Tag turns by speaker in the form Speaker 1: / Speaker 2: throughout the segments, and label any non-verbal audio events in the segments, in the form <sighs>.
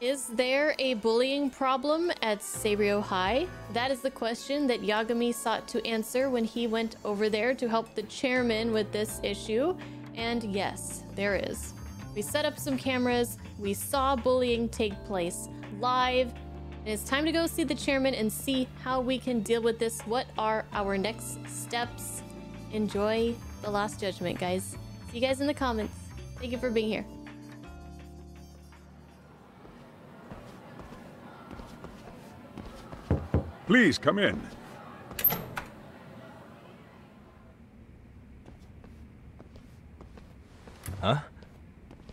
Speaker 1: Is there a bullying problem at Seiryo High? That is the question that Yagami sought to answer when he went over there to help the chairman with this issue. And yes, there is. We set up some cameras, we saw bullying take place live. And it's time to go see the chairman and see how we can deal with this. What are our next steps? Enjoy The Lost Judgment, guys. See you guys in the comments. Thank you for being here.
Speaker 2: Please come in.
Speaker 3: Huh?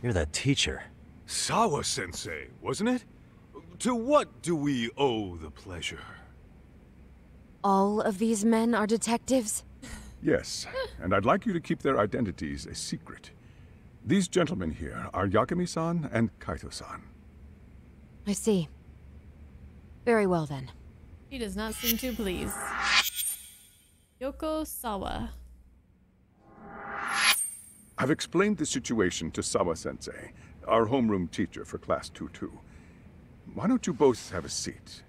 Speaker 3: You're that teacher.
Speaker 4: Sawa-sensei, wasn't it? To what do we owe the pleasure?
Speaker 5: All of these men are detectives?
Speaker 2: Yes, and I'd like you to keep their identities a secret. These gentlemen here are Yagami-san and Kaito-san.
Speaker 5: I see. Very well then.
Speaker 1: He does not seem too pleased. Yoko Sawa.
Speaker 2: I've explained the situation to Sawa-sensei, our homeroom teacher for Class 2-2. Why don't you both have a seat?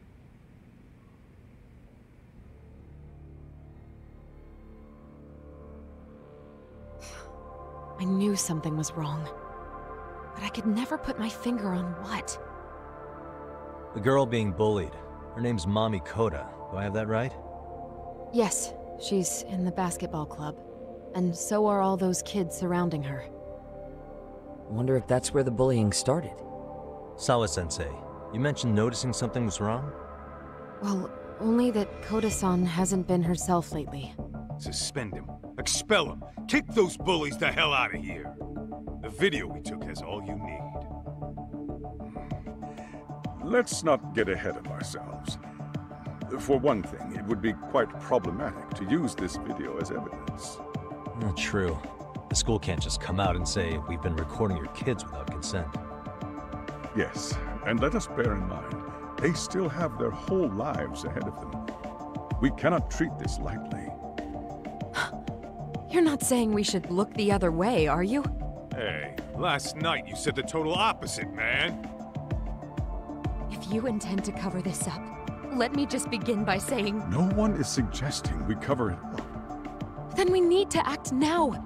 Speaker 2: <sighs>
Speaker 5: I knew something was wrong. But I could never put my finger on what.
Speaker 3: The girl being bullied. Her name's Mami Koda. Do I have that right?
Speaker 5: Yes, she's in the basketball club. And so are all those kids surrounding her.
Speaker 6: Wonder if that's where the bullying started.
Speaker 3: Sawa-sensei, you mentioned noticing something was wrong?
Speaker 5: Well, only that Koda-san hasn't been herself lately.
Speaker 4: Suspend him. Expel him. Kick those bullies the hell out of here. The video we took has all you need.
Speaker 2: Let's not get ahead of ourselves. For one thing, it would be quite problematic to use this video as evidence.
Speaker 3: Not true. The school can't just come out and say, we've been recording your kids without consent.
Speaker 2: Yes, and let us bear in mind, they still have their whole lives ahead of them. We cannot treat this lightly. <gasps>
Speaker 5: You're not saying we should look the other way, are you?
Speaker 4: Hey, last night you said the total opposite, man.
Speaker 5: If you intend to cover this up, let me just begin by saying...
Speaker 2: No one is suggesting we cover it up.
Speaker 5: Then we need to act now.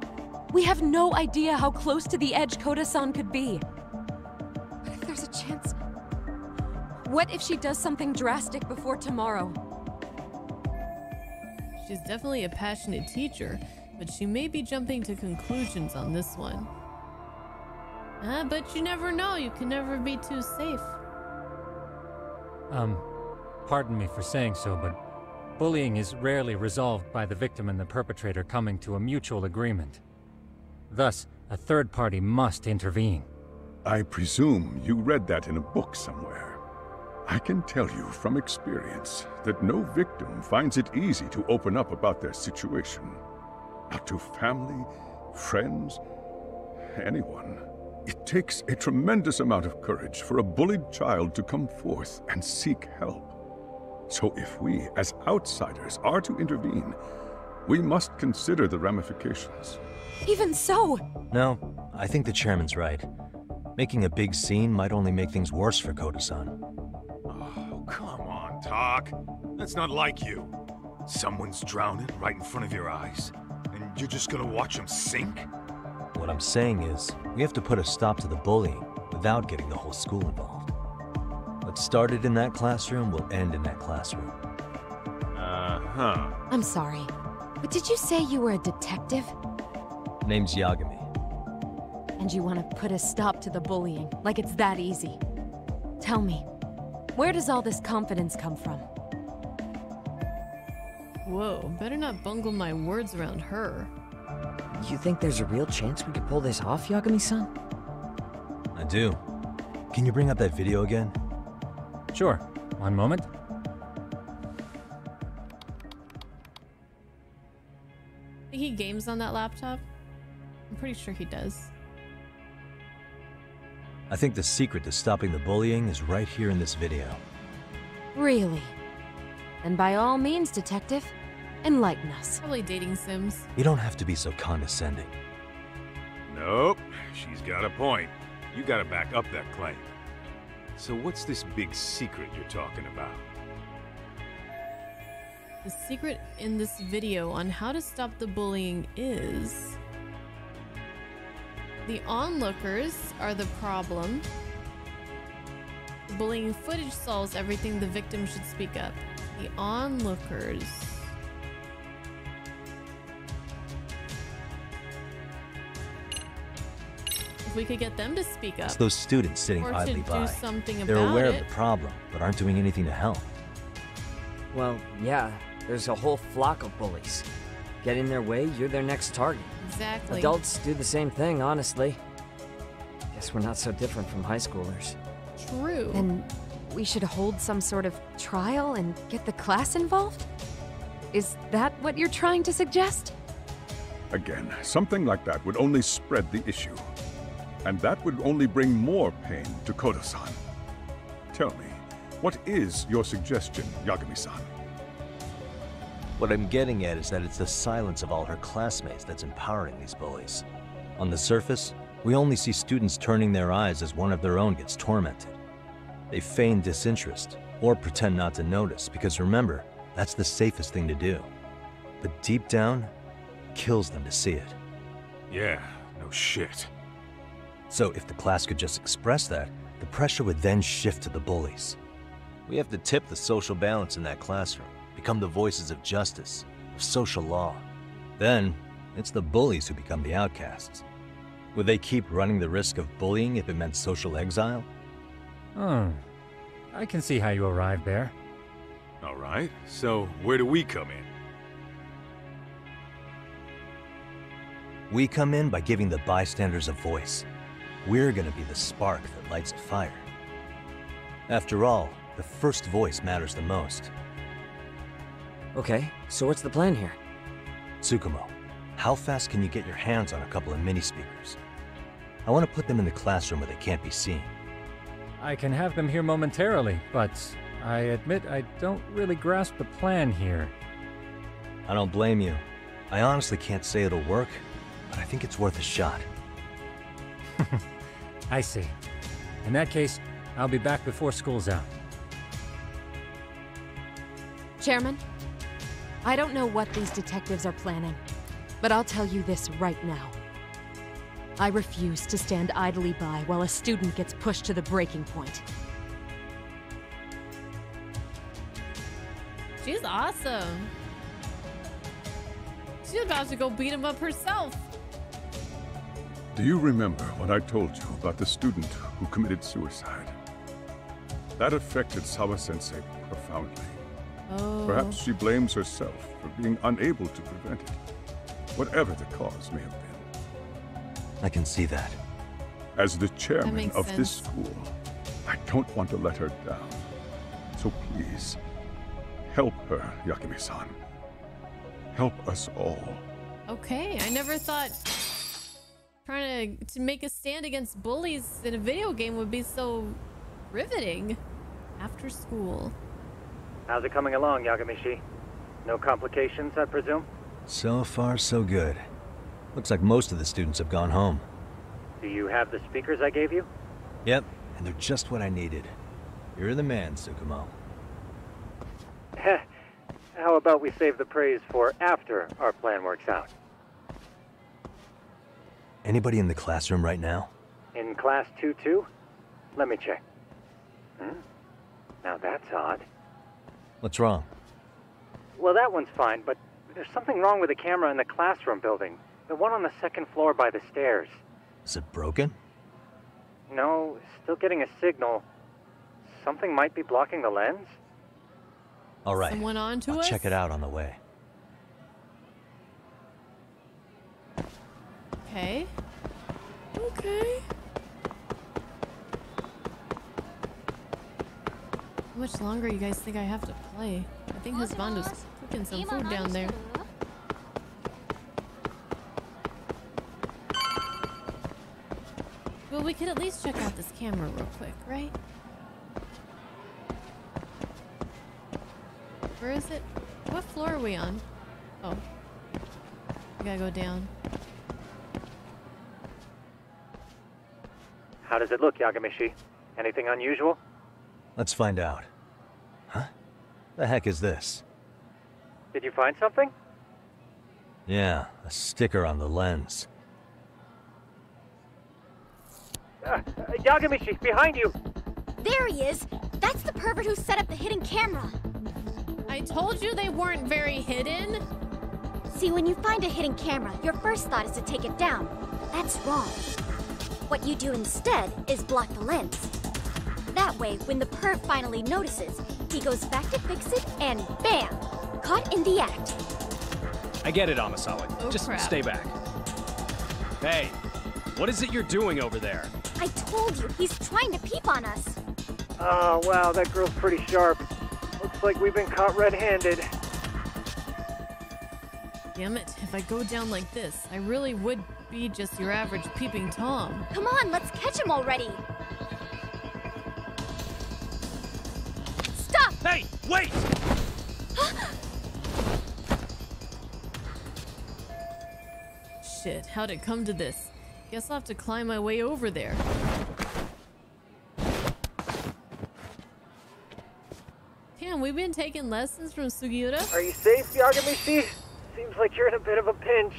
Speaker 5: We have no idea how close to the edge Koda-san could be. What if there's a chance? What if she does something drastic before tomorrow?
Speaker 1: She's definitely a passionate teacher, but she may be jumping to conclusions on this one. Ah, but you never know. You can never be too safe.
Speaker 7: Um, pardon me for saying so, but bullying is rarely resolved by the victim and the perpetrator coming to a mutual agreement. Thus, a third party must intervene.
Speaker 2: I presume you read that in a book somewhere. I can tell you from experience that no victim finds it easy to open up about their situation. Not to family, friends, anyone. It takes a tremendous amount of courage for a bullied child to come forth and seek help. So if we, as outsiders, are to intervene, we must consider the ramifications.
Speaker 5: Even so!
Speaker 3: No, I think the chairman's right. Making a big scene might only make things worse for Koda-san.
Speaker 4: Oh, come on, Tak. That's not like you. Someone's drowning right in front of your eyes, and you're just gonna watch them sink?
Speaker 3: What I'm saying is, we have to put a stop to the bullying without getting the whole school involved. What started in that classroom will end in that classroom.
Speaker 4: Uh-huh.
Speaker 5: I'm sorry, but did you say you were a detective?
Speaker 3: Name's Yagami.
Speaker 5: And you want to put a stop to the bullying, like it's that easy. Tell me, where does all this confidence come from?
Speaker 1: Whoa, better not bungle my words around her.
Speaker 6: You think there's a real chance we could pull this off, Yagami-san?
Speaker 3: I do. Can you bring up that video again?
Speaker 7: Sure. One moment.
Speaker 1: He games on that laptop? I'm pretty sure he does.
Speaker 3: I think the secret to stopping the bullying is right here in this video.
Speaker 5: Really? And by all means, detective, enlighten us.
Speaker 1: Probably dating Sims.
Speaker 3: You don't have to be so condescending.
Speaker 4: Nope, she's got a point. You gotta back up that claim. So what's this big secret you're talking about?
Speaker 1: The secret in this video on how to stop the bullying is the onlookers are the problem. The bullying footage solves everything the victim should speak up. The onlookers. We could get them to speak up.
Speaker 3: It's those students sitting
Speaker 1: or
Speaker 3: idly
Speaker 1: to
Speaker 3: by.
Speaker 1: do something
Speaker 3: They're
Speaker 1: about
Speaker 3: aware
Speaker 1: it.
Speaker 3: of the problem, but aren't doing anything to help.
Speaker 6: Well, yeah, there's a whole flock of bullies. Get in their way, you're their next target.
Speaker 1: Exactly.
Speaker 6: Adults do the same thing, honestly. Guess we're not so different from high schoolers.
Speaker 1: True.
Speaker 5: Then we should hold some sort of trial and get the class involved? Is that what you're trying to suggest?
Speaker 2: Again, something like that would only spread the issue. And that would only bring more pain to Koda-san. Tell me, what is your suggestion, Yagami-san?
Speaker 3: What I'm getting at is that it's the silence of all her classmates that's empowering these bullies. On the surface, we only see students turning their eyes as one of their own gets tormented. They feign disinterest or pretend not to notice because remember, that's the safest thing to do. But deep down, it kills them to see it.
Speaker 4: Yeah, no shit.
Speaker 3: So if the class could just express that, the pressure would then shift to the bullies. We have to tip the social balance in that classroom, become the voices of justice, of social law. Then, it's the bullies who become the outcasts. Would they keep running the risk of bullying if it meant social exile?
Speaker 7: Hmm. I can see how you arrived there.
Speaker 4: All right, so where do we come in?
Speaker 3: We come in by giving the bystanders a voice. We're gonna be the spark that lights a fire. After all, the first voice matters the most.
Speaker 6: Okay, so what's the plan here?
Speaker 3: Tsukumo, how fast can you get your hands on a couple of mini speakers? I want to put them in the classroom where they can't be seen.
Speaker 7: I can have them here momentarily, but I admit I don't really grasp the plan here.
Speaker 3: I don't blame you. I honestly can't say it'll work, but I think it's worth a shot.
Speaker 7: I see. In that case, I'll be back before school's out.
Speaker 5: Chairman, I don't know what these detectives are planning, but I'll tell you this right now. I refuse to stand idly by while a student gets pushed to the breaking point.
Speaker 1: She's awesome. She's about to go beat him up herself.
Speaker 2: Do you remember what I told you about the student who committed suicide? That affected Sawa-sensei profoundly.
Speaker 1: Oh.
Speaker 2: Perhaps she blames herself for being unable to prevent it, whatever the cause may have been.
Speaker 3: I can see that.
Speaker 2: As the chairman
Speaker 1: makes
Speaker 2: of this school, I don't want to let her down. So please, help her, Yagami-san. Help us all.
Speaker 1: Okay, I never thought trying to to make a stand against bullies in a video game would be so riveting. After school.
Speaker 8: How's it coming along, Yagamishi? No complications, I presume?
Speaker 3: So far, so good. Looks like most of the students have gone home.
Speaker 8: Do you have the speakers I gave you?
Speaker 3: Yep, and they're just what I needed. You're the man, Tsukumo.
Speaker 8: Heh. <laughs> How about we save the praise for after our plan works out?
Speaker 3: Anybody in the classroom right now?
Speaker 8: In class 2-2? Let me check. Hmm? Now that's odd.
Speaker 3: What's wrong?
Speaker 8: Well, that one's fine, but there's something wrong with the camera in the classroom building. The one on the second floor by the stairs.
Speaker 3: Is it broken?
Speaker 8: No, still getting a signal. Something might be blocking the lens?
Speaker 3: All right.
Speaker 1: Someone on to
Speaker 3: I'll
Speaker 1: us?
Speaker 3: check it out on the way.
Speaker 1: Okay. Okay. How much longer you guys think I have to play? I think Husbando's cooking some food down there. Well, we could at least check out this camera real quick, right? Where is it? What floor are we on? Oh. We gotta go down.
Speaker 8: How does it look, Yagamishi? Anything unusual?
Speaker 3: Let's find out. Huh? The heck is this?
Speaker 8: Did you find something?
Speaker 3: Yeah, a sticker on the lens.
Speaker 8: Uh, uh, Yagamishi, behind you!
Speaker 9: There he is! That's the pervert who set up the hidden camera.
Speaker 1: I told you they weren't very hidden.
Speaker 9: See, when you find a hidden camera, your first thought is to take it down. That's wrong. What you do instead is block the lens. That way, when the perv finally notices, he goes back to fix it and bam! Caught in the act.
Speaker 10: I get it, Amasawa.
Speaker 1: Oh,
Speaker 10: Just
Speaker 1: crap.
Speaker 10: stay back. Hey, what is it you're doing over there?
Speaker 9: I told you, he's trying to peep on us.
Speaker 8: Oh, wow, that girl's pretty sharp. Looks like we've been caught red-handed.
Speaker 1: Damn it, if I go down like this, I really would be just your average peeping Tom.
Speaker 9: Come on, let's catch him already. Stop!
Speaker 10: Hey, wait! <gasps>
Speaker 1: Shit, how'd it come to this? Guess I'll have to climb my way over there. Damn, we've been taking lessons from Sugiura?
Speaker 8: Are you safe, Yagamishi? Seems like you're in a bit of a pinch.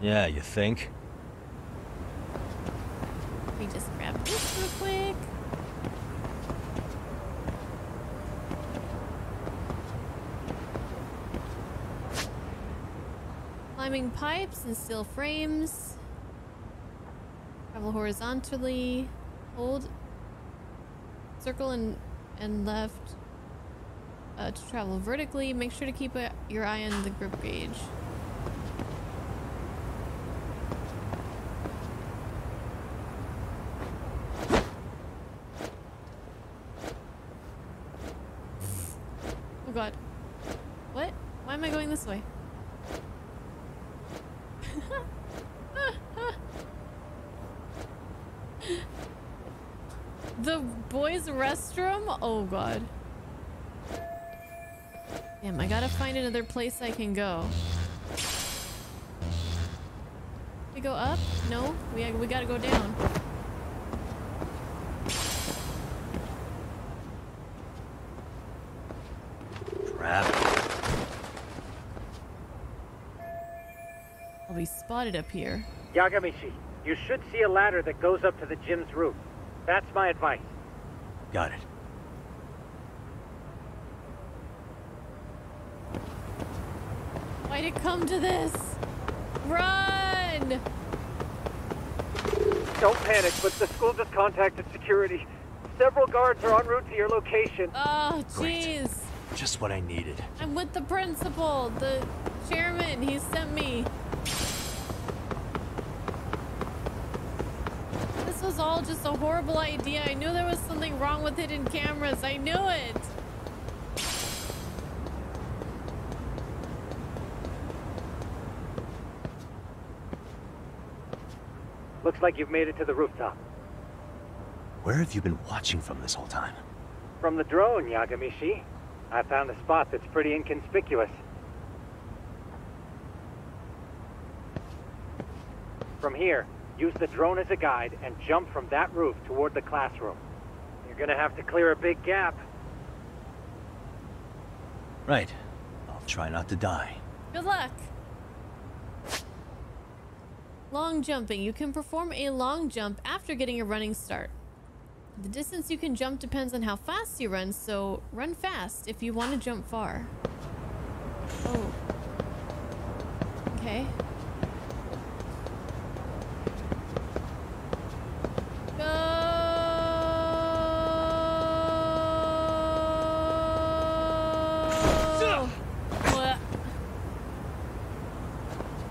Speaker 3: Yeah, you think?
Speaker 1: Let me just grab this real quick. Climbing pipes and steel frames. Travel horizontally. Hold. Circle and and left. Uh, to travel vertically, make sure to keep a, your eye on the grip gauge. Oh god. What? Why am I going this way? the boys' restroom? Oh god. Damn, I gotta find another place I can go. We go up? No, we we gotta go down.
Speaker 3: Crap.
Speaker 1: I'll be spotted up here.
Speaker 8: Yagamishi, you should see a ladder that goes up to the gym's roof. That's my advice.
Speaker 3: Got it.
Speaker 1: Why'd it come to this? Run!
Speaker 8: Don't panic, but the school just contacted security. Several guards are en route to your location.
Speaker 1: Oh, jeez.
Speaker 3: Just what I needed.
Speaker 1: I'm with the principal, the chairman. He sent me. This was all just a horrible idea. I knew there was something wrong with hidden cameras. I knew it.
Speaker 8: Looks like you've made it to the rooftop.
Speaker 3: Where have you been watching from this whole time?
Speaker 8: From the drone, Yagamishi. I found a spot that's pretty inconspicuous. From here, use the drone as a guide and jump from that roof toward the classroom. You're gonna have to clear a big gap.
Speaker 3: Right. I'll try not to die.
Speaker 1: Good luck. Long jumping. You can perform a long jump after getting a running start. The distance you can jump depends on how fast you run, so run fast if you want to jump far. Oh. Okay. Go!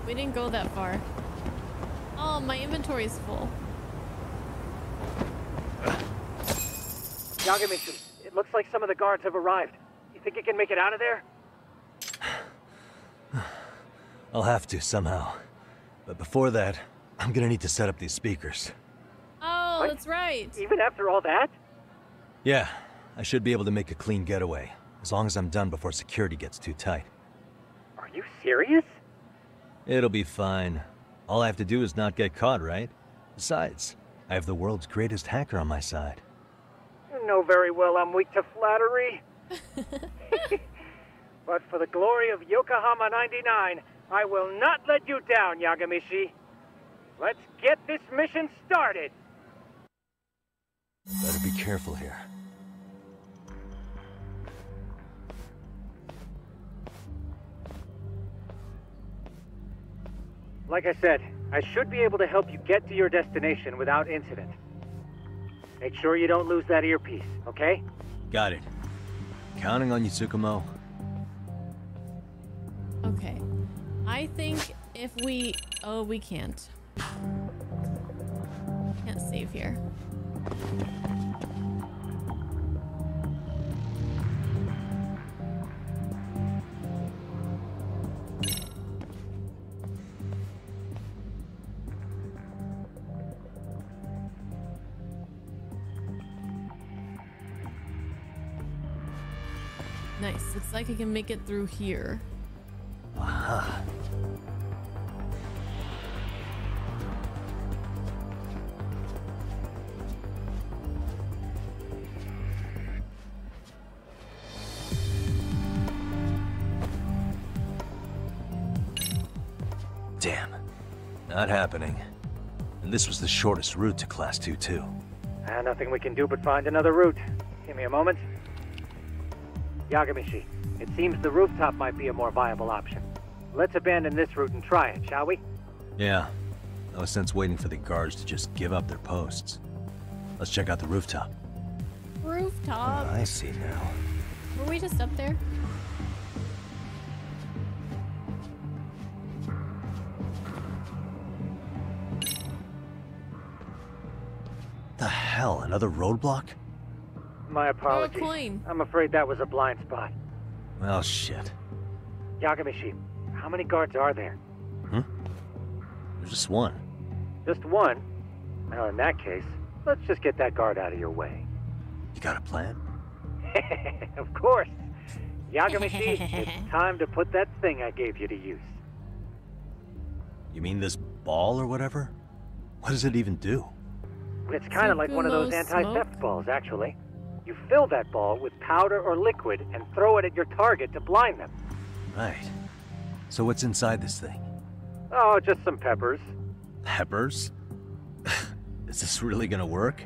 Speaker 1: We didn't go that far. Oh, my inventory's full.
Speaker 8: Yagamishi, it looks like some of the guards have arrived. You think you can make it out of there? <sighs>
Speaker 3: I'll have to somehow. But before that, I'm gonna need to set up these speakers.
Speaker 1: Oh,
Speaker 8: What?
Speaker 1: that's right.
Speaker 8: Even after all that?
Speaker 3: Yeah, I should be able to make a clean getaway, as long as I'm done before security gets too tight.
Speaker 8: Are you serious?
Speaker 3: It'll be fine. All I have to do is not get caught, right? Besides, I have the world's greatest hacker on my side.
Speaker 8: You know very well I'm weak to flattery. <laughs> but for the glory of Yokohama 99, I will not let you down, Yagamishi. Let's get this mission started.
Speaker 3: Better be careful here.
Speaker 8: Like I said, I should be able to help you get to your destination without incident. Make sure you don't lose that earpiece, okay?
Speaker 3: Got it. Counting on you, Tsukumo.
Speaker 1: Okay. I think if we... Oh, we can't. Can't save here. Like I can make it through here.
Speaker 3: Aha. Damn. Not happening. And this was the shortest route to Class 2, too.
Speaker 8: Ah, nothing we can do but find another route. Give me a moment. Yagamishi, it seems the rooftop might be a more viable option. Let's abandon this route and try it, shall we?
Speaker 3: Yeah. No sense waiting for the guards to just give up their posts. Let's check out the rooftop.
Speaker 1: Rooftop.
Speaker 3: Oh, I see now.
Speaker 1: Were we just up there?
Speaker 3: The hell, another roadblock?
Speaker 8: My apologies.
Speaker 1: coin.
Speaker 8: I'm afraid that was a blind spot.
Speaker 3: Well, shit.
Speaker 8: Yagamishi, how many guards are there? Huh?
Speaker 3: There's just one.
Speaker 8: Just one? Well, in that case, let's just get that guard out of your way.
Speaker 3: You got a plan? <laughs>
Speaker 8: of course. Yagamishi, <laughs> it's time to put that thing I gave you to use.
Speaker 3: You mean this ball or whatever? What does it even do?
Speaker 8: It's kind of like one of those anti-theft balls, actually. You fill that ball with powder or liquid and throw it at your target to blind them.
Speaker 3: Right. So what's inside this thing?
Speaker 8: Oh, just some peppers.
Speaker 3: Peppers? <laughs> Is this really gonna work?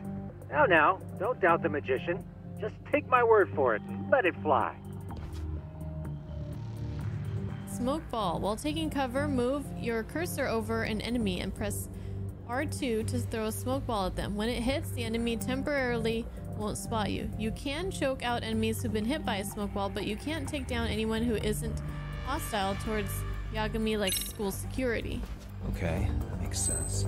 Speaker 8: Now, now, don't doubt the magician. Just take my word for it and let it fly.
Speaker 1: Smoke ball. While taking cover, move your cursor over an enemy and press R2 to throw a smoke ball at them. When it hits, the enemy temporarily won't spot you. You can choke out enemies who've been hit by a smoke ball, but you can't take down anyone who isn't hostile towards Yagami like school security.
Speaker 3: Okay, that makes sense.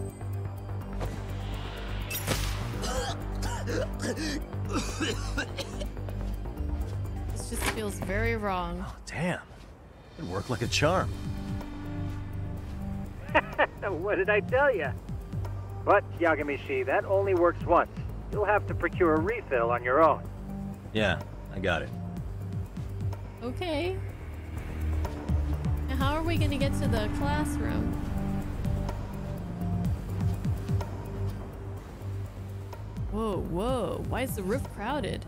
Speaker 1: This just feels very wrong.
Speaker 3: Oh, Damn. It worked like a charm. <laughs>
Speaker 8: what did I tell you? But, Yagami-shi, that only works once. You'll have to procure a refill on your own.
Speaker 3: Yeah, I got it.
Speaker 1: Okay. Now how are we gonna get to the classroom? Whoa, whoa. Why is the roof crowded?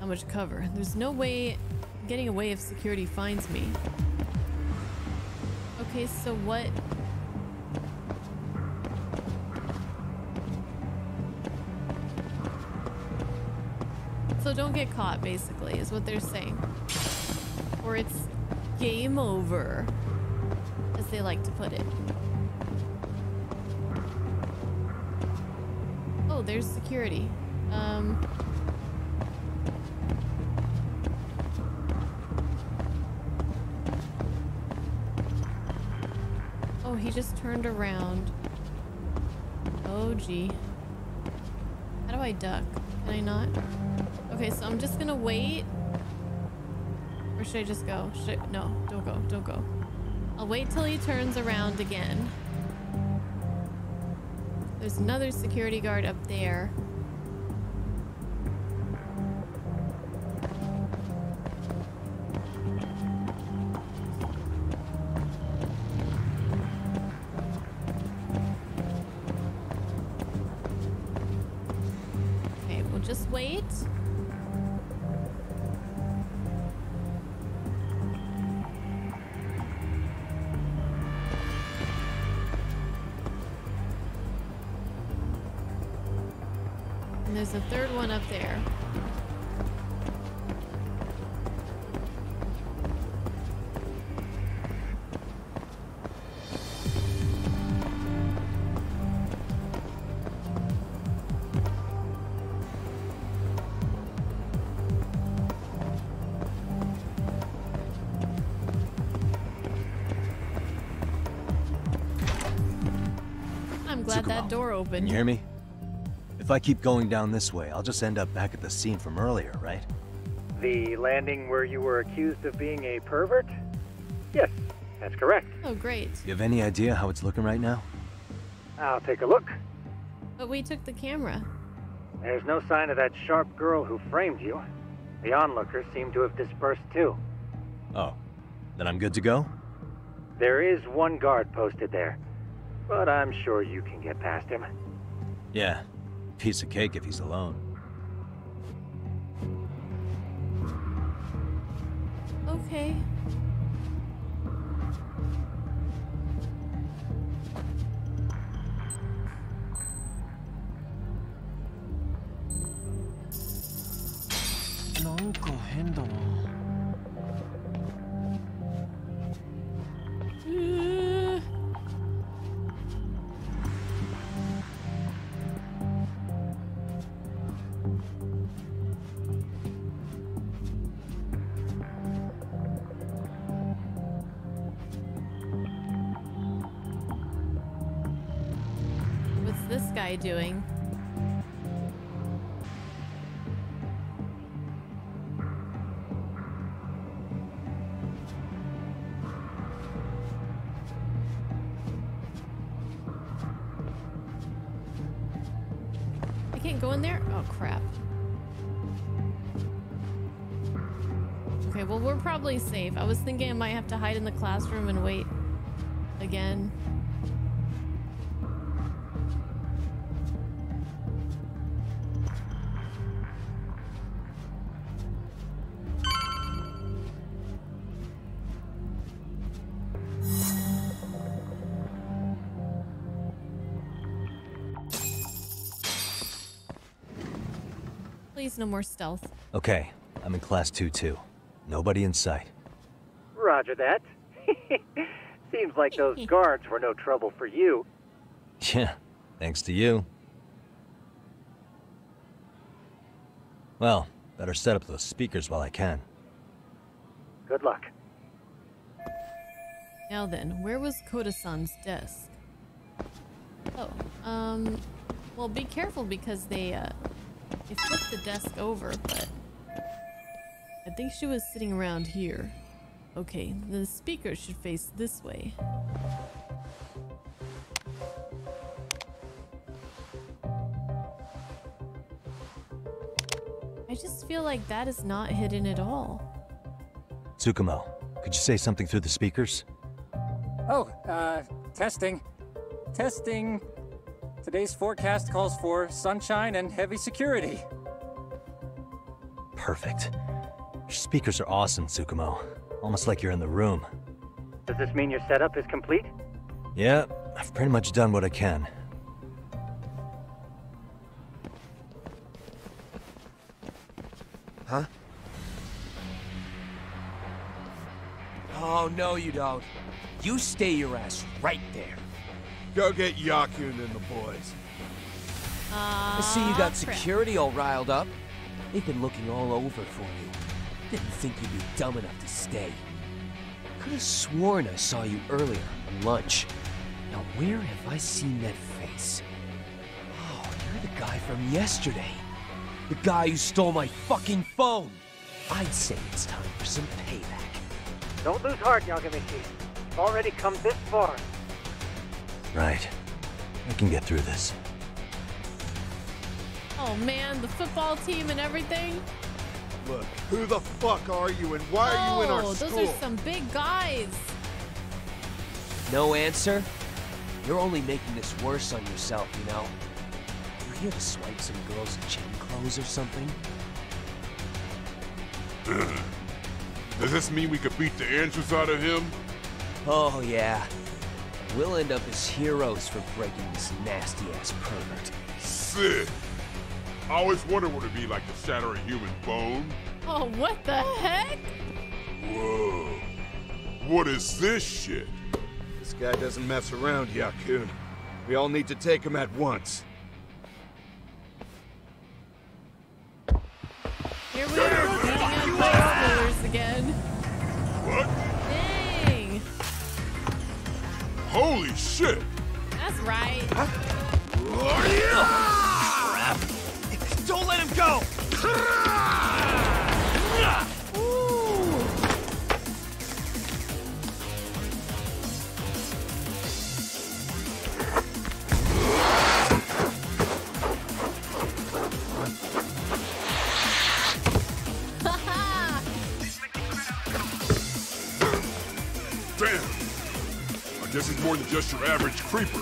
Speaker 1: How much cover? There's no way getting away if security finds me. Okay, so what? Don't get caught, basically, is what they're saying. Or it's game over, as they like to put it. Oh, there's security. Um. Oh, he just turned around. Oh, gee. How do I duck? Can I not? Okay, so I'm just gonna wait. Or should I just go? I... No, don't go. Don't go. I'll wait till he turns around again. There's another security guard up there. Okay, we'll just wait. One up there. I'm glad that door
Speaker 3: Can
Speaker 1: opened.
Speaker 3: you hear me? If I keep going down this way, I'll just end up back at the scene from earlier, right?
Speaker 8: The landing where you were accused of being a pervert? Yes, that's correct.
Speaker 1: Oh, great.
Speaker 3: You have any idea how it's looking right now?
Speaker 8: I'll take a look.
Speaker 1: But we took the camera.
Speaker 8: There's no sign of that sharp girl who framed you. The onlookers seem to have dispersed too.
Speaker 3: Oh, then I'm good to go?
Speaker 8: There is one guard posted there, but I'm sure you can get past him.
Speaker 3: Yeah, piece of cake if he's alone.
Speaker 1: Okay. Safe. I was thinking I might have to hide in the classroom and wait again. Please, no more stealth.
Speaker 3: Okay, I'm in class 2 too. Nobody in sight.
Speaker 8: Roger that. <laughs> Seems like those <laughs> guards were no trouble for you.
Speaker 3: Yeah, thanks to you. Well, better set up those speakers while I can.
Speaker 8: Good luck.
Speaker 1: Now then, where was Koda-san's desk? Oh, um, well, be careful because they, uh, they flipped the desk over, but I think she was sitting around here. Okay, the speaker should face this way. I just feel like that is not hidden at all.
Speaker 3: Tsukumo, could you say something through the speakers?
Speaker 11: Oh, uh, testing. Testing. Today's forecast calls for sunshine and heavy security.
Speaker 3: Perfect. Your speakers are awesome, Tsukumo. Almost like you're in the room.
Speaker 8: Does this mean your setup is complete?
Speaker 3: Yeah, I've pretty much done what I can.
Speaker 12: Huh? Oh, no, you don't. You stay your ass right there.
Speaker 13: Go get Yakun and the boys.
Speaker 12: I see you got ah, security all riled up. They've been looking all over for you. Didn't think you'd be dumb enough to stay. Could have sworn I saw you earlier on lunch. Now, where have I seen that face? Oh, you're the guy from yesterday. The guy who stole my fucking phone. I'd say it's time for some payback.
Speaker 8: Don't lose heart, Yagamishi. You've already come this far.
Speaker 3: Right. I can get through this.
Speaker 1: Oh man, the football team and everything.
Speaker 13: Look, who the fuck are you and why are you in our
Speaker 1: oh,
Speaker 13: school?
Speaker 1: those are some big guys.
Speaker 12: No answer? You're only making this worse on yourself, you know? You're here to swipe some girls in chain clothes or something? <clears throat>
Speaker 13: Does this mean we could beat the entrance out of him?
Speaker 12: Oh, yeah. We'll end up as heroes for breaking this nasty-ass pervert.
Speaker 13: Sick! I always wondered what it'd be like to shatter a human bone.
Speaker 1: Oh, what the heck?
Speaker 13: Whoa. What is this shit?
Speaker 14: This guy doesn't mess around, Yakun. We all need to take him at once.
Speaker 1: Here we are, beating on bicyclers again.
Speaker 13: What?
Speaker 1: Dang.
Speaker 13: Holy shit!
Speaker 1: That's right. Oh, ah!
Speaker 10: Don't let him go!
Speaker 13: I guess it's more than just your average creeper.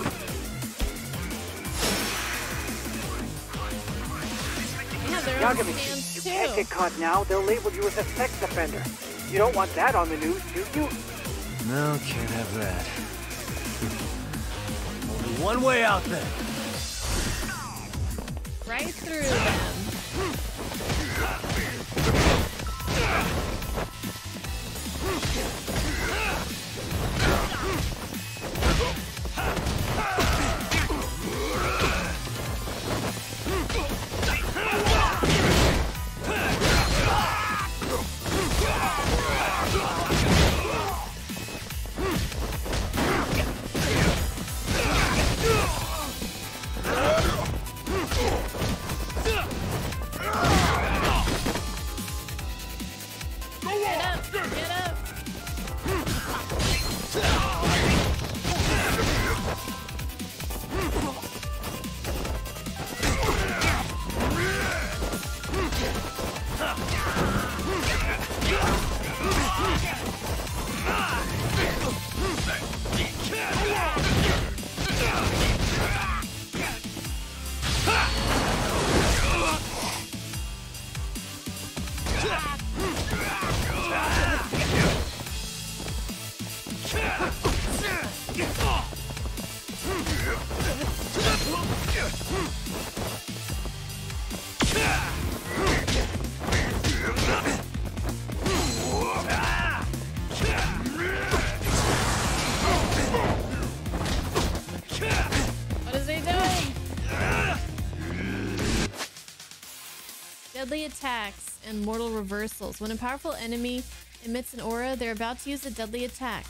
Speaker 1: yeah, they're on
Speaker 8: Yagami,
Speaker 1: stands
Speaker 8: you can't get caught now. They'll label you as a sex offender. You don't want that on the news, do you?
Speaker 3: No, can't have that. Only one way out then.
Speaker 1: Right through them. Deadly attacks and mortal reversals. When a powerful enemy emits an aura, they're about to use a deadly attack.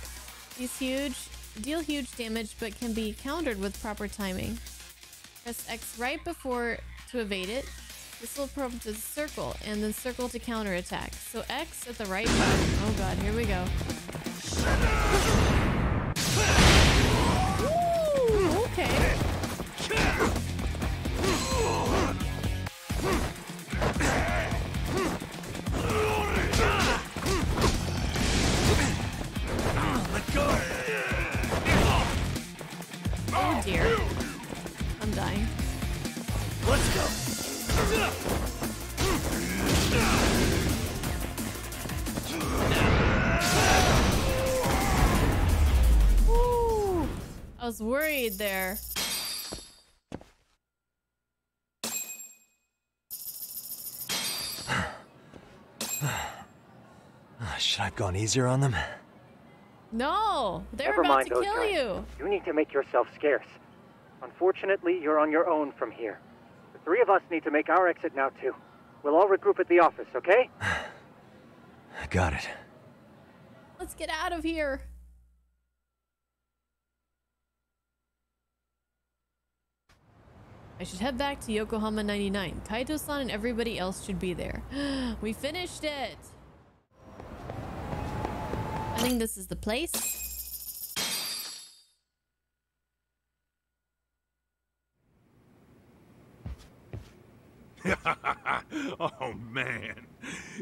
Speaker 1: These huge deal huge damage but can be countered with proper timing. Press X right before to evade it. This will prompt a circle and then circle to counter attack. So X at the right button. Oh god, here we go. Okay. Was worried there. <sighs>
Speaker 3: Should I have gone easier on them?
Speaker 1: No, they're
Speaker 8: Never
Speaker 1: about
Speaker 8: mind
Speaker 1: to
Speaker 8: those
Speaker 1: kill
Speaker 8: guys.
Speaker 1: you.
Speaker 8: You need to make yourself scarce. Unfortunately, you're on your own from here. The three of us need to make our exit now, too. We'll all regroup at the office, okay? <sighs>
Speaker 3: Got it.
Speaker 1: Let's get out of here. I should head back to Yokohama 99. Kaito-san and everybody else should be there. <gasps> we finished it! I think this is the place. <laughs>
Speaker 4: oh man,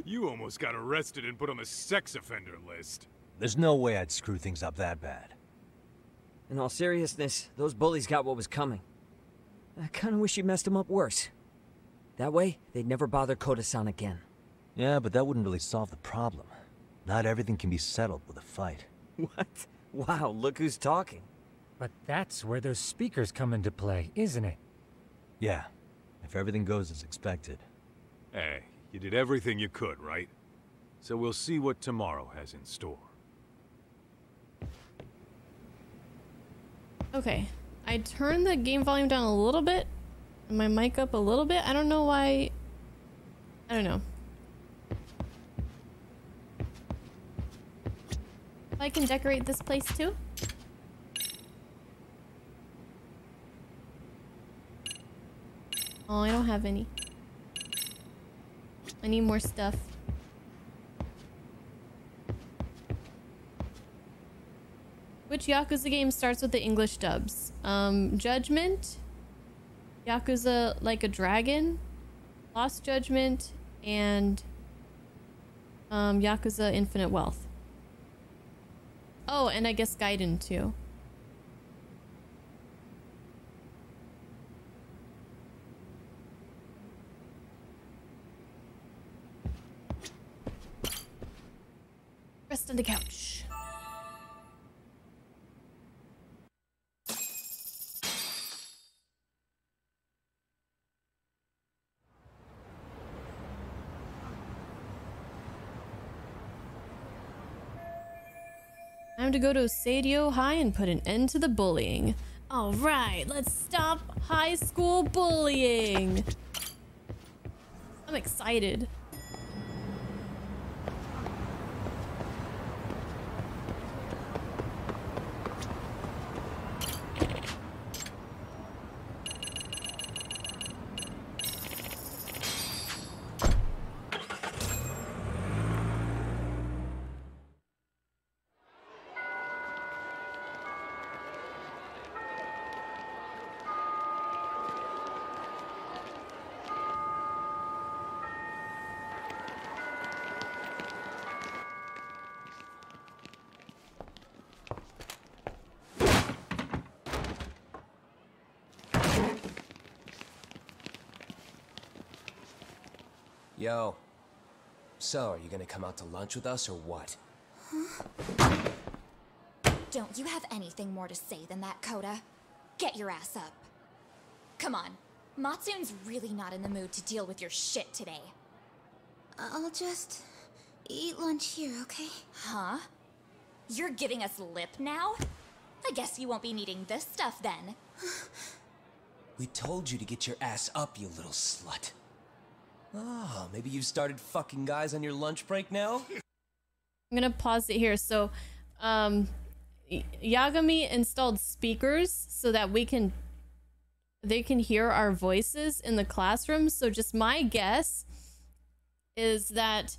Speaker 4: you almost got arrested and put on the sex offender list.
Speaker 3: There's no way I'd screw things up that bad.
Speaker 6: In all seriousness, those bullies got what was coming. I kinda wish you messed them up worse. That way, they'd never bother Koda-san again.
Speaker 3: Yeah, but that wouldn't really solve the problem. Not everything can be settled with a fight. <laughs>
Speaker 6: What? Wow, look who's talking.
Speaker 7: But that's where those speakers come into play, isn't it?
Speaker 3: Yeah, if everything goes as expected.
Speaker 4: Hey, you did everything you could, right? So we'll see what tomorrow has in store.
Speaker 1: Okay. I turned the game volume down a little bit. My mic up a little bit. I don't know why. I don't know. I can decorate this place too. Oh, I don't have any. I need more stuff. Which Yakuza game starts with the English dubs? Um, Judgment, Yakuza Like a Dragon, Lost Judgment, and um, Yakuza Infinite Wealth. Oh, and I guess Gaiden too. Rest on the couch. To go to Seiryo High and put an end to the bullying. All right, let's stop high school bullying. I'm excited.
Speaker 12: Yo. So, are you gonna come out to lunch with us or what?
Speaker 15: Don't you have anything more to say than that, Koda? Get your ass up. Come on. Matsun's really not in the mood to deal with your shit today.
Speaker 9: I'll just eat lunch here, okay?
Speaker 15: Huh? You're giving us lip now? I guess you won't be needing this stuff then. <sighs>
Speaker 12: We told you to get your ass up, you little slut. Ah, maybe you've started fucking guys on your lunch break now? <laughs>
Speaker 1: I'm gonna pause it here. So, um, Yagami installed speakers so that we can they can hear our voices in the classroom. So, just my guess is that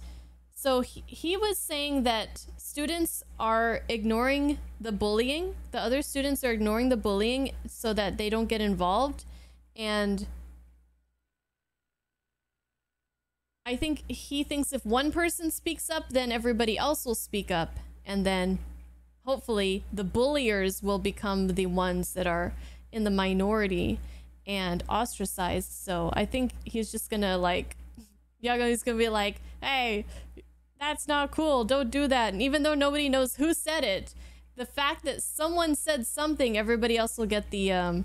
Speaker 1: so he, he was saying that students are ignoring the bullying. The other students are ignoring the bullying so that they don't get involved, and I think he thinks if one person speaks up, then everybody else will speak up, and then hopefully the bulliers will become the ones that are in the minority and ostracized. So I think he's just gonna like, Yagami's gonna be like, hey, that's not cool. Don't do that. And even though nobody knows who said it, the fact that someone said something, everybody else will get the um,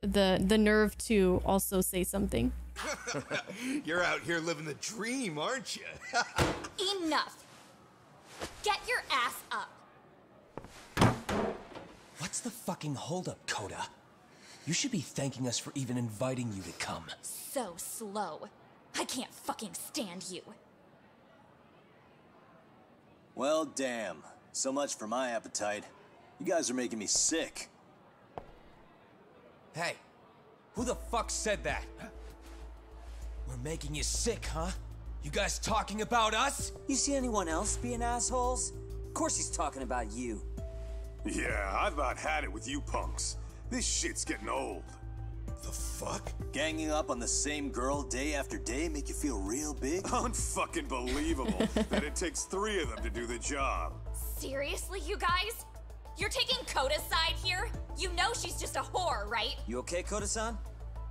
Speaker 1: the the nerve to also say something. <laughs>
Speaker 14: You're out here living the dream, aren't you? <laughs>
Speaker 15: Enough! Get your ass up!
Speaker 12: What's the fucking holdup, Koda? You should be thanking us for even inviting you to come.
Speaker 15: So slow. I can't fucking stand you.
Speaker 3: Well, damn. So much for my appetite. You guys are making me sick.
Speaker 12: Hey, who the fuck said that? We're making you sick, huh? You guys talking about us?
Speaker 16: You see anyone else being assholes? Of course he's talking about you.
Speaker 13: Yeah, I've about had it with you punks. This shit's getting old.
Speaker 3: The fuck? Ganging up on the same girl day after day make you feel real big? <laughs>
Speaker 13: Unfucking believable <laughs> that it takes three of them to do the job.
Speaker 15: Seriously, you guys? You're taking Koda's side here? You know she's just a whore, right?
Speaker 16: You okay, Koda-san?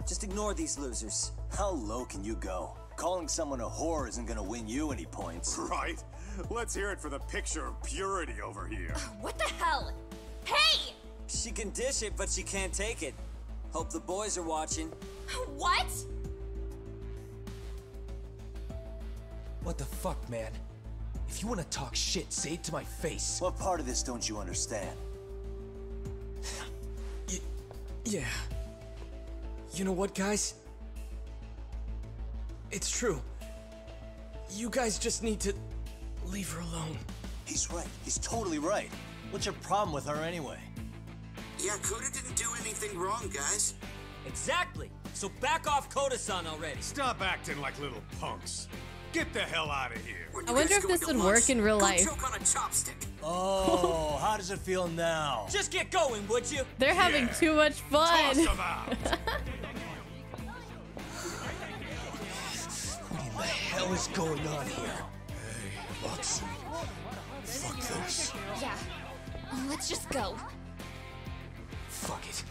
Speaker 16: Just ignore these losers.
Speaker 3: How low can you go? Calling someone a whore isn't gonna win you any points. <laughs>
Speaker 4: Right. Let's hear it for the picture of purity over here. <sighs>
Speaker 15: What the hell? Hey!
Speaker 16: She can dish it, but she can't take it. Hope the boys are watching. <laughs>
Speaker 15: What?
Speaker 12: What the fuck, man? If you want to talk shit, say it to my face.
Speaker 3: What part of this don't you understand? <sighs>
Speaker 12: Y yeah. You know what, guys? It's true. You guys just need to leave her alone.
Speaker 3: He's right. He's totally right. What's your problem with her anyway?
Speaker 17: Yeah, Koda didn't do anything wrong, guys.
Speaker 6: Exactly. So back off Koda-san already.
Speaker 4: Stop acting like little punks. Get the hell out of here.
Speaker 1: I wonder if this would work in real life.
Speaker 17: Choke on a chopstick.
Speaker 3: Oh, how does it feel now?
Speaker 6: Just get going, would you?
Speaker 1: They're having too much fun. <laughs>
Speaker 3: hell is going on here?
Speaker 17: Hey, Lutz. Fuck this.
Speaker 15: Yeah. Let's just go.
Speaker 12: Fuck it.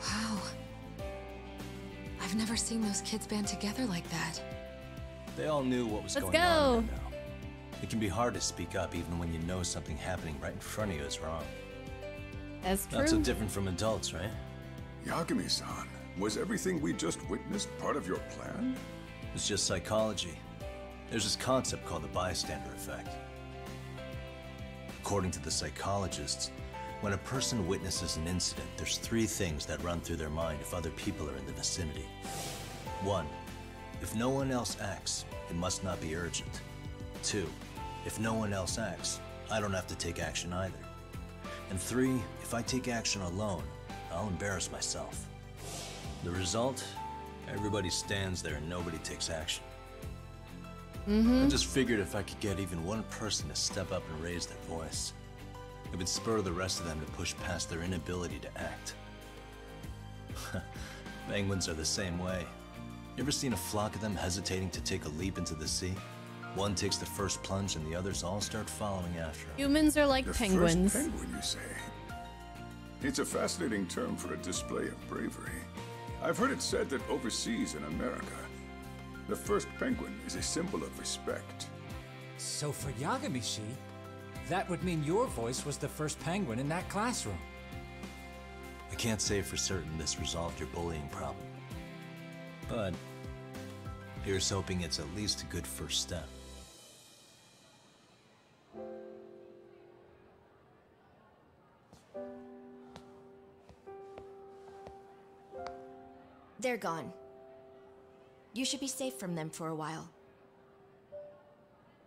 Speaker 5: Wow. I've never seen those kids band together like that.
Speaker 3: They all knew what was
Speaker 1: Let's
Speaker 3: going on.
Speaker 1: go.
Speaker 3: right now. It can be hard to speak up even when you know something happening right in front of you is wrong.
Speaker 1: That's true.
Speaker 3: Not so different from adults, right?
Speaker 2: Yagami-san, was everything we just witnessed part of your plan?
Speaker 3: It's just psychology. There's this concept called the bystander effect. According to the psychologists, when a person witnesses an incident, there's three things that run through their mind if other people are in the vicinity. One, if no one else acts, it must not be urgent. Two, if no one else acts, I don't have to take action either. And three, if I take action alone, I'll embarrass myself. The result? Everybody stands there and nobody takes action.
Speaker 1: Mm-hmm.
Speaker 3: I just figured if I could get even one person to step up and raise their voice, it would spur the rest of them to push past their inability to act. <laughs> Penguins are the same way. You ever seen a flock of them hesitating to take a leap into the sea? One takes the first plunge and the others all start following after.
Speaker 1: Humans are like
Speaker 2: the
Speaker 1: penguins.
Speaker 2: First penguin, you say? It's a fascinating term for a display of bravery. I've heard it said that overseas in America, the first penguin is a symbol of respect.
Speaker 11: So for Yagami-shi, that would mean your voice was the first penguin in that classroom.
Speaker 3: I can't say for certain this resolved your bullying problem. But here's hoping it's at least a good first step.
Speaker 15: They're gone. You should be safe from them for a while.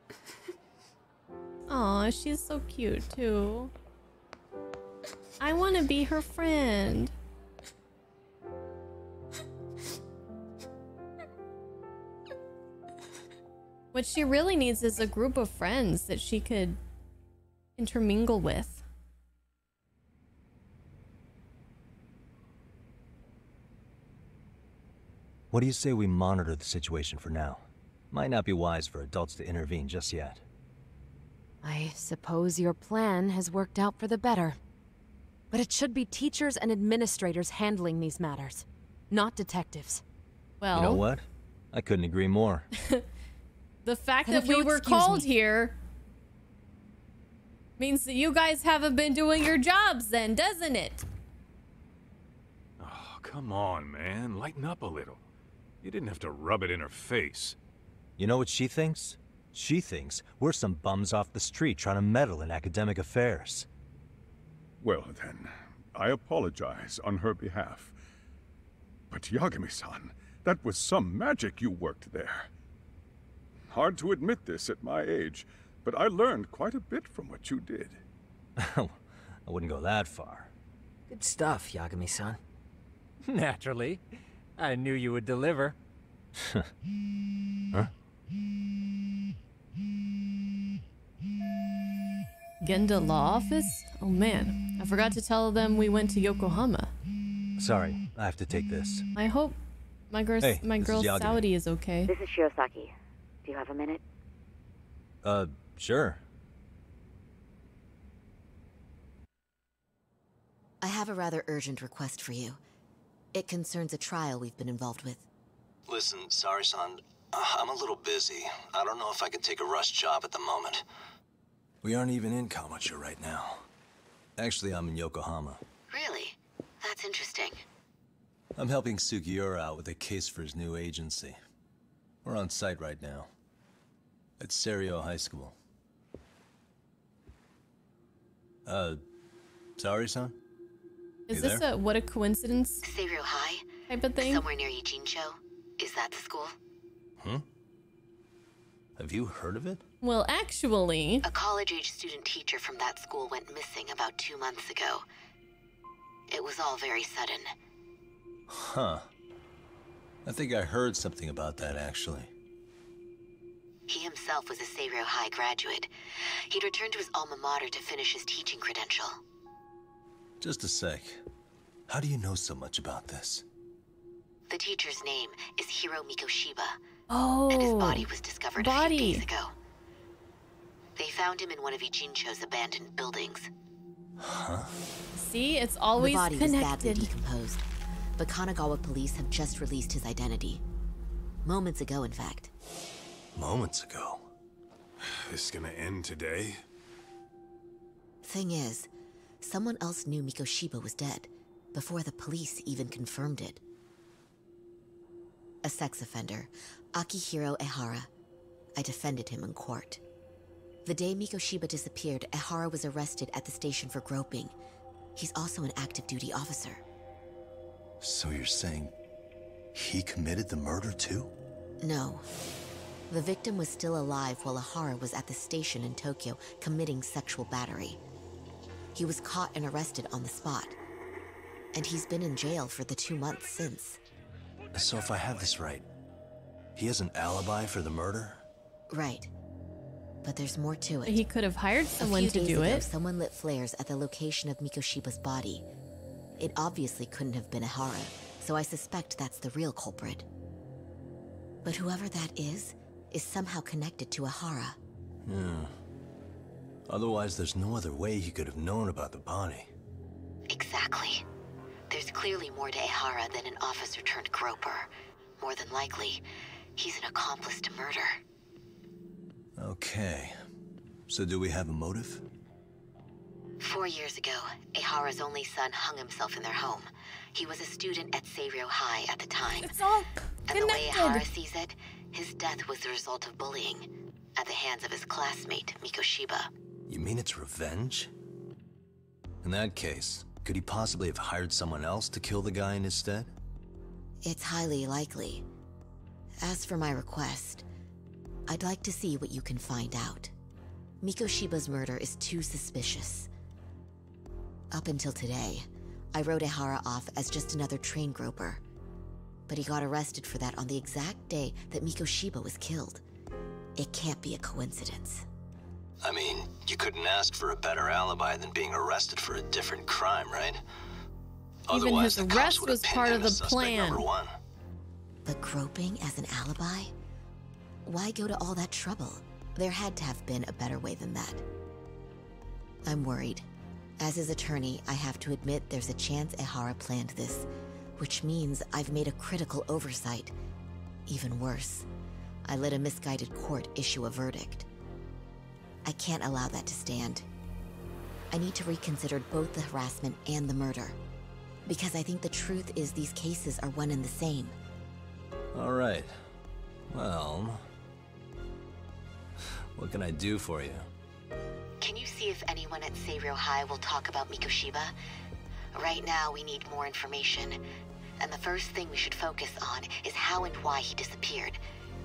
Speaker 15: <laughs>
Speaker 1: Aw, she's so cute too. I want to be her friend. What she really needs is a group of friends that she could intermingle with.
Speaker 3: What do you say we monitor the situation for now? Might not be wise for adults to intervene just yet.
Speaker 5: I suppose your plan has worked out for the better. But it should be teachers and administrators handling these matters, not detectives.
Speaker 1: Well,
Speaker 3: You know what? I couldn't agree more. <laughs>
Speaker 1: the fact
Speaker 5: Then
Speaker 1: that we were called
Speaker 5: me.
Speaker 1: here means that you guys haven't been doing your jobs then, doesn't it?
Speaker 4: Oh, come on, man. Lighten up a little. You didn't have to rub it in her face.
Speaker 3: You know what she thinks? She thinks we're some bums off the street trying to meddle in academic affairs.
Speaker 2: Well, then, I apologize on her behalf. But Yagami-san, that was some magic you worked there. Hard to admit this at my age, but I learned quite a bit from what you did. <laughs>
Speaker 3: I wouldn't go that far.
Speaker 6: Good stuff, Yagami-san.
Speaker 7: Naturally. I knew you would deliver.
Speaker 3: huh?
Speaker 1: Genda Law Office? Oh man, I forgot to tell them we went to Yokohama.
Speaker 3: Sorry, I have to take this.
Speaker 1: I hope my girl,
Speaker 3: Hey,
Speaker 1: my
Speaker 3: this is
Speaker 1: girl
Speaker 3: Yagami.
Speaker 1: Saori is okay.
Speaker 18: This is Shirosaki. Do you have a minute?
Speaker 3: Uh, sure.
Speaker 19: I have a rather urgent request for you. It concerns a trial we've been involved with.
Speaker 3: Listen, Saori-san, uh, I'm a little busy. I don't know if I can take a rush job at the moment. We aren't even in Kamurocho right now. Actually, I'm in Yokohama.
Speaker 18: Really? That's interesting.
Speaker 3: I'm helping Sugiura out with a case for his new agency. We're on site right now. At Seiryo High School. Uh, sorry, son?
Speaker 1: Is this
Speaker 3: there?
Speaker 1: a what a coincidence
Speaker 18: Seiryo High?
Speaker 1: type of thing?
Speaker 18: Somewhere near Eugene Ijincho? Is that the school?
Speaker 3: Hmm? Have you heard of it?
Speaker 1: Well, actually,
Speaker 18: A college-age student teacher from that school went missing about two months ago. It was all very sudden.
Speaker 3: Huh. I think I heard something about that, actually.
Speaker 18: He himself was a Seiryo High graduate. He'd returned to his alma mater to finish his teaching credential.
Speaker 3: Just a sec. How do you know so much about this?
Speaker 18: The teacher's name is Hiro Mikoshiba.
Speaker 1: Oh,
Speaker 18: and his body oh, was discovered a
Speaker 1: body.
Speaker 18: few days ago. They found him in one of Ijincho's abandoned buildings.
Speaker 3: Huh?
Speaker 1: see, it's always
Speaker 19: the body was badly decomposed, but Kanagawa police have just released his identity. Moments ago, in fact.
Speaker 3: Moments ago.
Speaker 4: This is gonna end today?
Speaker 19: Thing is, someone else knew Mikoshiba was dead before the police even confirmed it. A sex offender, Akihiro Ehara. I defended him in court. The day Mikoshiba disappeared, Ehara was arrested at the station for groping. He's also an active duty officer.
Speaker 3: So you're saying he committed the murder too?
Speaker 19: No. The victim was still alive while Ehara was at the station in Tokyo committing sexual battery. He was caught and arrested on the spot. And he's been in jail for the two months since.
Speaker 3: So if I have this right, he has an alibi for the murder?
Speaker 19: Right. But there's more to it.
Speaker 1: He could have hired
Speaker 19: A
Speaker 1: someone
Speaker 19: few
Speaker 1: to
Speaker 19: days
Speaker 1: do
Speaker 19: ago,
Speaker 1: it.
Speaker 19: someone lit flares at the location of Mikoshiba's body. It obviously couldn't have been Ehara, so I suspect that's the real culprit. But whoever that is, is somehow connected to Ehara.
Speaker 3: Yeah. Otherwise, there's no other way he could have known about the body.
Speaker 18: Exactly. There's clearly more to Ehara than an officer turned groper. More than likely, he's an accomplice to murder.
Speaker 3: Okay. So do we have a motive?
Speaker 18: Four years ago, Ehara's only son hung himself in their home. He was a student at Seiryo High at the time.
Speaker 1: It's all
Speaker 18: and the way. Ehara sees it, his death was the result of bullying at the hands of his classmate, Mikoshiba.
Speaker 3: You mean it's revenge? In that case, could he possibly have hired someone else to kill the guy in his stead?
Speaker 19: It's highly likely. As for my request, I'd like to see what you can find out. Mikoshiba's murder is too suspicious. Up until today, I wrote Ehara off as just another train groper. But he got arrested for that on the exact day that Mikoshiba was killed. It can't be a coincidence.
Speaker 3: I mean, you couldn't ask for a better alibi than being arrested for a different crime, right?
Speaker 1: Even
Speaker 3: Otherwise,
Speaker 1: his arrest was part of the plan.
Speaker 3: Number one.
Speaker 19: But groping as an alibi? Why go to all that trouble? There had to have been a better way than that. I'm worried. As his attorney, I have to admit there's a chance Ehara planned this, which means I've made a critical oversight. Even worse, I let a misguided court issue a verdict. I can't allow that to stand. I need to reconsider both the harassment and the murder. Because I think the truth is these cases are one and the same.
Speaker 3: All right. Well, what can I do for you?
Speaker 18: Can you see if anyone at Seiryo High will talk about Mikoshiba? Right now, we need more information. And the first thing we should focus on is how and why he disappeared.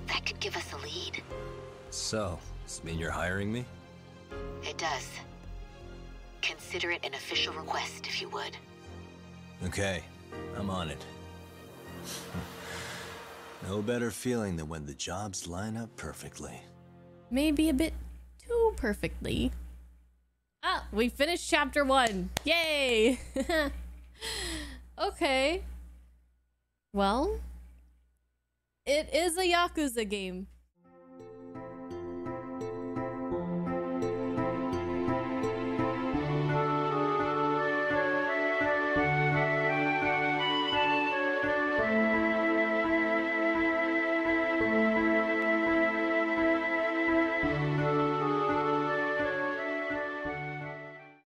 Speaker 18: That could give us a lead.
Speaker 3: So, does this mean you're hiring me?
Speaker 18: It does. Consider it an official request, if you would.
Speaker 3: Okay, I'm on it. <laughs> no better feeling than when the jobs line up perfectly.
Speaker 1: Maybe a bit too perfectly. Ah, we finished chapter one. Yay! <laughs> okay. Well, it is a Yakuza game.